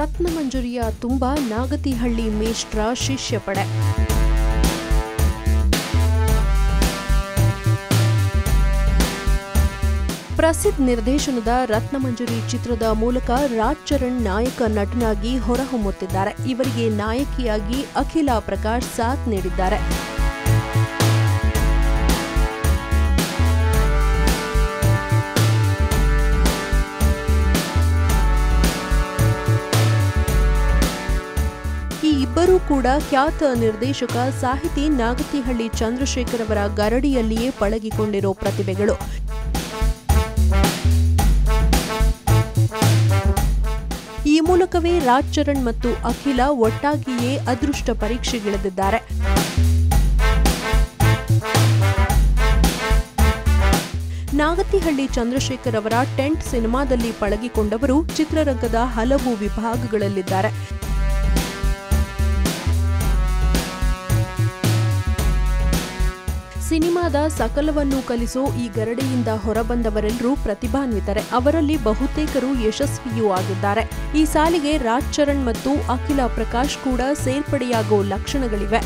ರತ್ನಮಂಜರಿಯ ತುಂಬ ನಾಗತಿಹಳ್ಳಿ ಮೇಷ್ಟ್ರ ಶಿಷ್ಯ ಪಡೆ. ಪ್ರಸಿದ್ಧ ನಿರ್ದೇಶನದ ರತ್ನಮಂಜುರಿ ಚಿತ್ರದ ಮೂಲಕ ರಾಜ್ ಚರಣ್ ನಾಯಕ ನಟನಾಗಿ ಹೊರಹೊಮ್ಮುತ್ತಿದ್ದಾರೆ. ಇವರಿಗೆ ನಾಯಕಿಯಾಗಿ ಅಖಿಲ ಪ್ರಕಾಶ್ ಸಾಥ್ ನೀಡಿದ್ದಾರೆ. ಕೂಡ ಖ್ಯಾತ ನಿರ್ದೇಶಕ ಸಾಹಿತಿ ನಾಗತಿಹಳ್ಳಿ ಚಂದ್ರಶೇಖರ್ ಅವರ ಗರಡಿಯಲ್ಲಿಯೇ ಪಳಗಿಕೊಂಡಿರೋ ಪ್ರತಿಭೆಗಳು. ಈ ಮೂಲಕವೇ ರಾಜ್ ಚರಣ್ ಮತ್ತು ಅಖಿಲ ಒಟ್ಟಾಗಿಯೇ ಅದೃಷ್ಟ ಪರೀಕ್ಷೆಗಿಳಿದಿದ್ದಾರೆ. ನಾಗತಿಹಳ್ಳಿ ಚಂದ್ರಶೇಖರ್ ಅವರ ಟೆಂಟ್ ಸಿನಿಮಾದಲ್ಲಿ ಪಳಗಿಕೊಂಡವರು ಚಿತ್ರರಂಗದ ಹಲವು ವಿಭಾಗಗಳಲ್ಲಿದ್ದಾರೆ. ಸಿನಿಮಾದ ಸಕಲವನ್ನು ಕಲಿಸೋ ಈ ಗರಡಿಯಿಂದ ಹೊರಬಂದವರೆಲ್ಲರೂ ಪ್ರತಿಭಾನ್ವಿತರೆ. ಅವರಲ್ಲಿ ಬಹುತೇಕರು ಯಶಸ್ವಿಯೂ ಆಗಿದ್ದಾರೆ. ಈ ಸಾಲಿಗೆ ರಾಜ್ ಚರಣ್ ಮತ್ತು ಅಖಿಲ ಪ್ರಕಾಶ್ ಕೂಡ ಸೇರ್ಪಡೆಯಾಗೋ ಲಕ್ಷಣಗಳಿವೆ.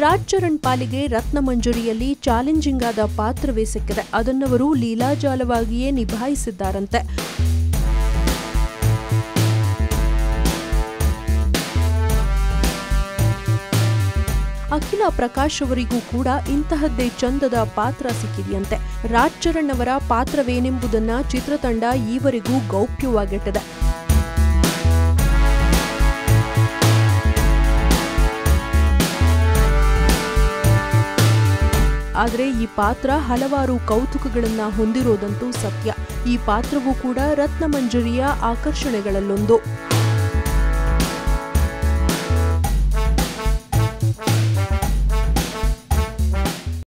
ರಾಜ್ ಚರಣ್ ಪಾಲಿಗೆ ರತ್ನಮಂಜರಿಯಲ್ಲಿ ಚಾಲೆಂಜಿಂಗ್ ಆದ ಪಾತ್ರವೇ ಸಿಕ್ಕಿದೆ. ಅದನ್ನವರು ಲೀಲಾಜಾಲವಾಗಿಯೇ ನಿಭಾಯಿಸಿದ್ದಾರಂತೆ. ಅಖಿಲ ಪ್ರಕಾಶ್ ಅವರಿಗೂ ಕೂಡ ಇಂತಹದ್ದೇ ಚಂದದ ಪಾತ್ರ ಸಿಕ್ಕಿದೆಯಂತೆ. ರಾಜ್ ಚರಣ್ ಅವರ ಪಾತ್ರವೇನೆಂಬುದನ್ನ ಚಿತ್ರತಂಡ ಈವರೆಗೂ ಗೌಪ್ಯವಾಗಿಟ್ಟಿದೆ. ಆದರೆ ಈ ಪಾತ್ರ ಹಲವಾರು ಕೌತುಕಗಳನ್ನ ಹೊಂದಿರೋದಂತೂ ಸತ್ಯ. ಈ ಪಾತ್ರವೂ ಕೂಡ ರತ್ನಮಂಜರಿಯ ಆಕರ್ಷಣೆಗಳಲ್ಲೊಂದು.